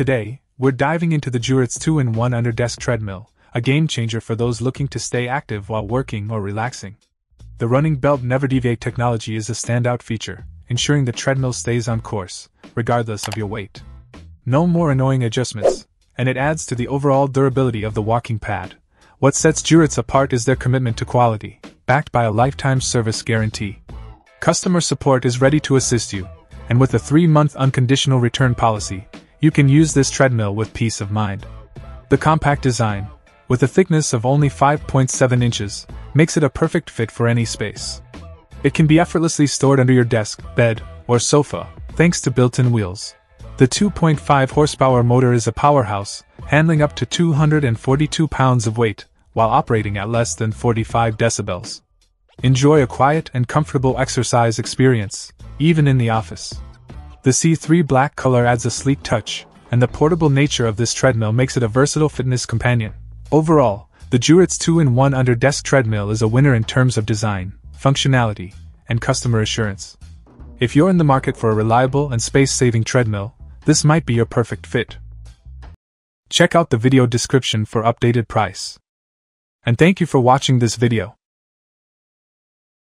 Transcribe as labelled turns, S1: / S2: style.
S1: Today, we're diving into the JURITS 2 in 1 under desk treadmill, a game changer for those looking to stay active while working or relaxing. The running belt never deviate technology is a standout feature, ensuring the treadmill stays on course, regardless of your weight. No more annoying adjustments, and it adds to the overall durability of the walking pad. What sets JURITS apart is their commitment to quality, backed by a lifetime service guarantee. Customer support is ready to assist you, and with a three month unconditional return policy, you can use this treadmill with peace of mind. The compact design, with a thickness of only 5.7 inches, makes it a perfect fit for any space. It can be effortlessly stored under your desk, bed, or sofa, thanks to built in wheels. The 2.5 horsepower motor is a powerhouse, handling up to 242 pounds of weight, while operating at less than 45 decibels. Enjoy a quiet and comfortable exercise experience, even in the office. The C3 black color adds a sleek touch, and the portable nature of this treadmill makes it a versatile fitness companion. Overall, the JURITS 2-in-1 under-desk treadmill is a winner in terms of design, functionality, and customer assurance. If you're in the market for a reliable and space-saving treadmill, this might be your perfect fit. Check out the video description for updated price. And thank you for watching this video.